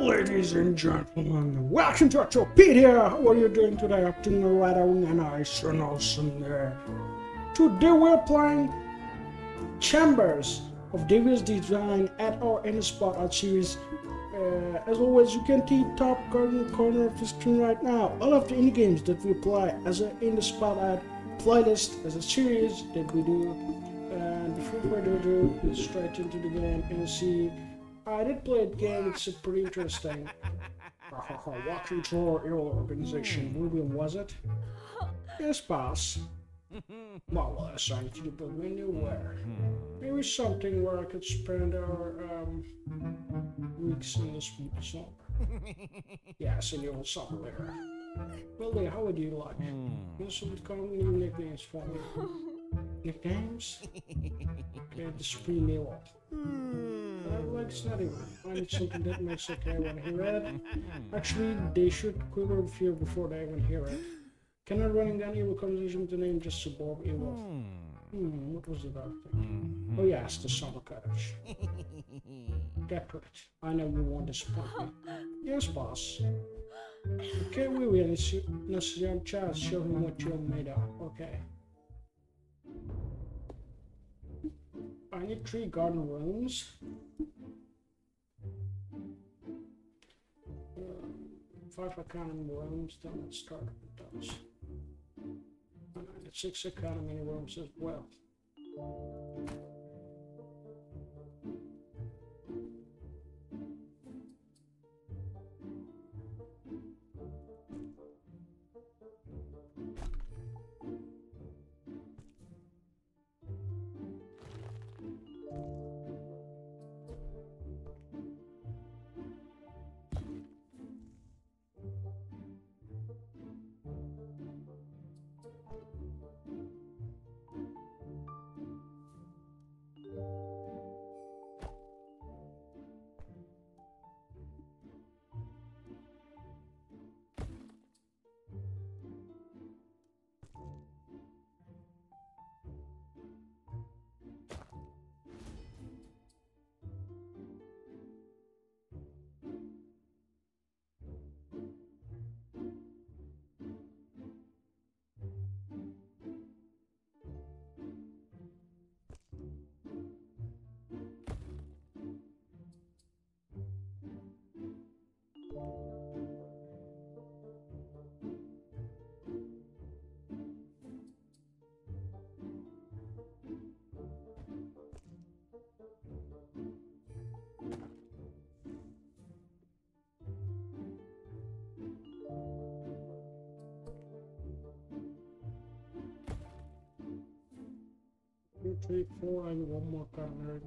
Ladies and gentlemen, welcome to here. How are you doing today? I'm doing alright. I'm nice and awesome there. Today we're playing Chambers of Devious Design at our In Spot Spotlight series. Uh, as always, you can see top corner corner of the screen right now. All of the indie games that we play as a Indie Spotlight playlist as a series that we do. And before further ado, straight into the game and see. I did play a game. It's pretty interesting. Walking through your organization. Hmm. Movie was it? Yes, boss. Well, I assigned to the menu where hmm. maybe something where I could spend our um, weeks in the sweet summer. yes, in your there. Well, then, how would you like? Hmm. You some common new nicknames for me? Nicknames? Okay, the supreme meal. I like studying. I need something that makes when I hear it. Actually, they should quiver fear before they even hear it. Can Cannot running down evil conversation with the name just suburb evil. Hmm, what was the dark thing? Oh yes, the summer cottage. It. I know you won't disappoint me. Yes, boss. Okay, we will. It's necessary chance. Show him what you're made of. Okay. I need three garden rooms. Uh, five economy rooms, then let's start with those. And I need six economy rooms as well. Three, four, and one more corner.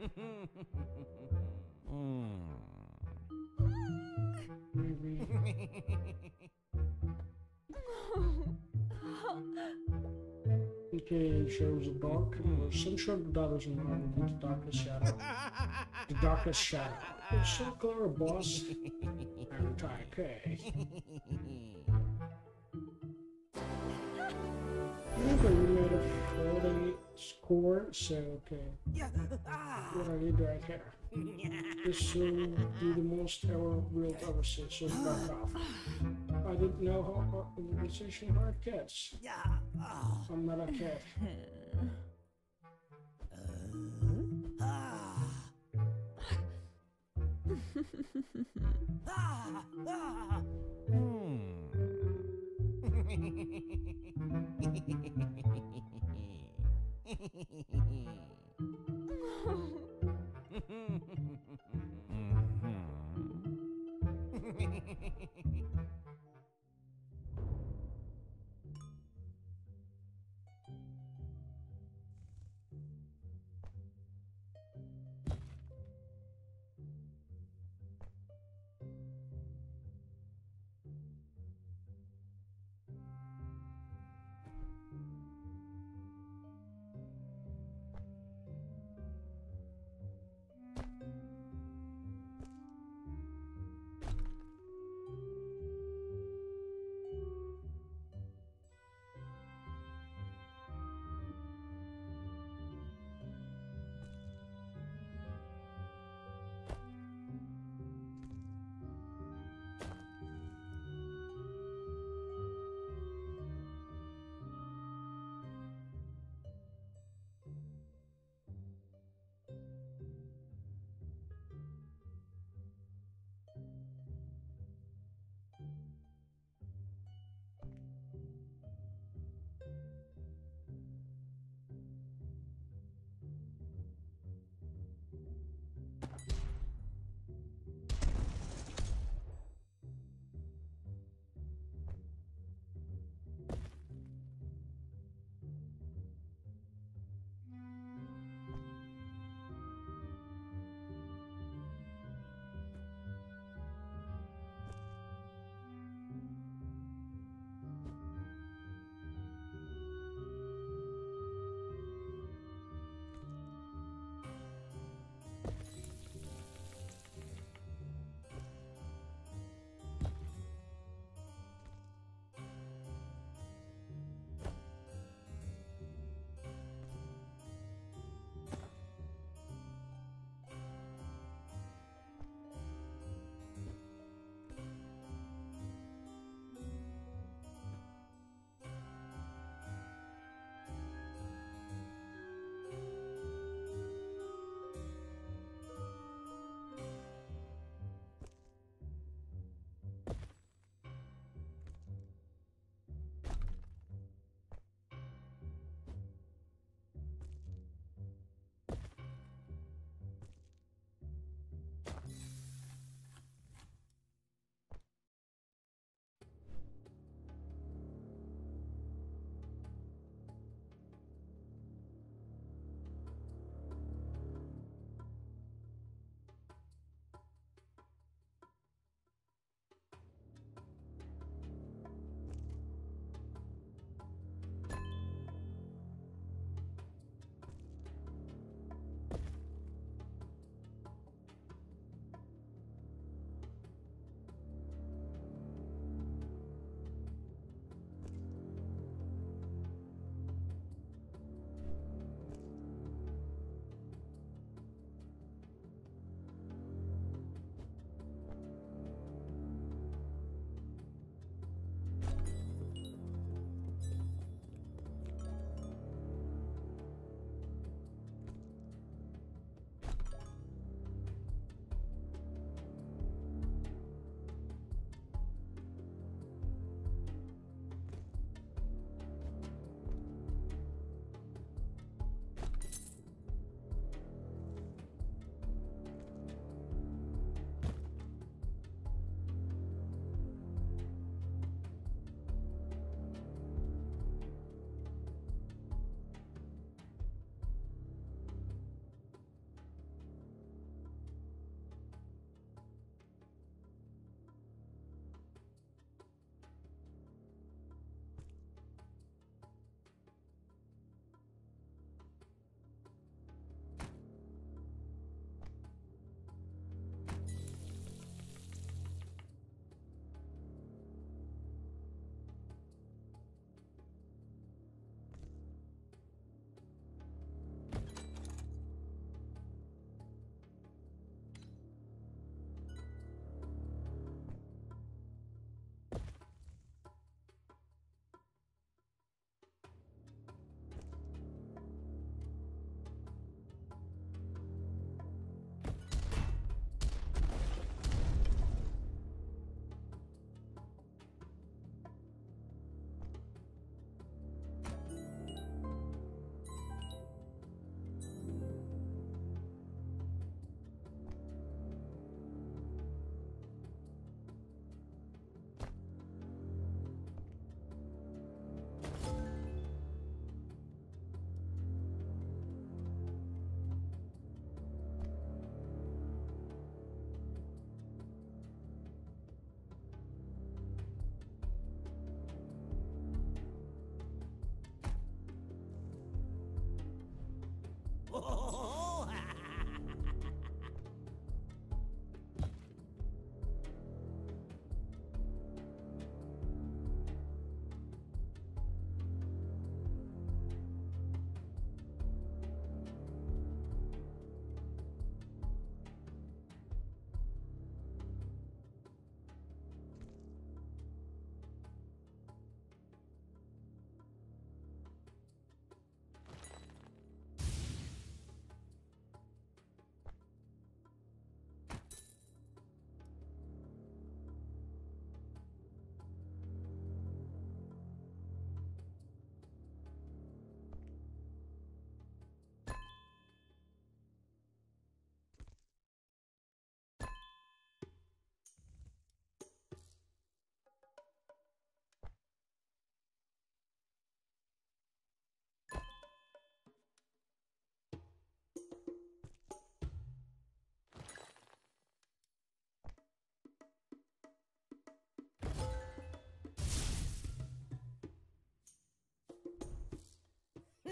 Maybe. Hmm. Shows a dark. Uh, of dollars in the darkest shadow. The darkest shadow. So clear, boss. Trying. Okay. Okay, we made a 40 score, so okay. What are you doing here? This will be the most ever real ever seen, so back off. I didn't know how it was such a hard catch. Yeah. Oh. I'm not a cat. uh, ah. ah, ah. Hmm.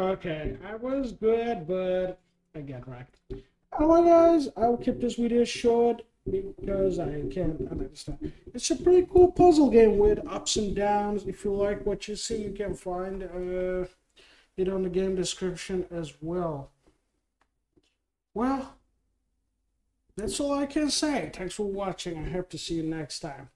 Okay, I was good, but I got wrecked. Alright guys, I will keep this video short because I can't understand. It's a pretty cool puzzle game with ups and downs. If you like what you see, you can find uh, it on the game description as well. Well, that's all I can say. Thanks for watching. I hope to see you next time.